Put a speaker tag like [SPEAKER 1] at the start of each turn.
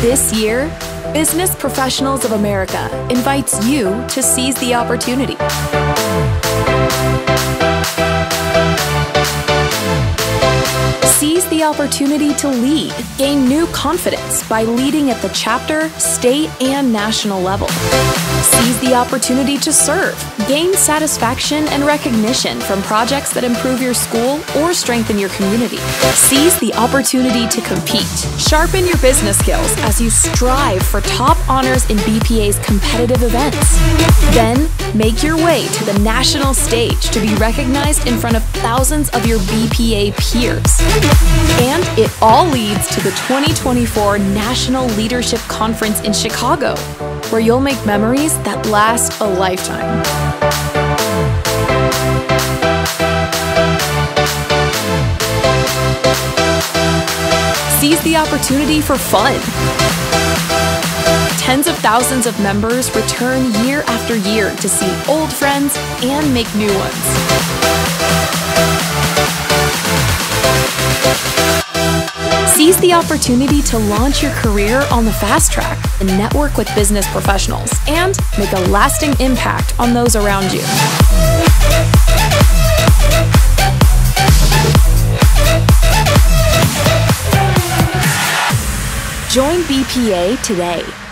[SPEAKER 1] This year, Business Professionals of America invites you to seize the opportunity. Opportunity to lead, gain new confidence by leading at the chapter, state, and national level. Seize the opportunity to serve, gain satisfaction and recognition from projects that improve your school or strengthen your community. Seize the opportunity to compete, sharpen your business skills as you strive for top honors in BPA's competitive events. Then, make your way to the national stage to be recognized in front of thousands of your BPA peers. And it all leads to the 2024 National Leadership Conference in Chicago, where you'll make memories that last a lifetime. Seize the opportunity for fun. Tens of thousands of members return year after year to see old friends and make new ones. Seize the opportunity to launch your career on the fast track and network with business professionals and make a lasting impact on those around you. Join BPA today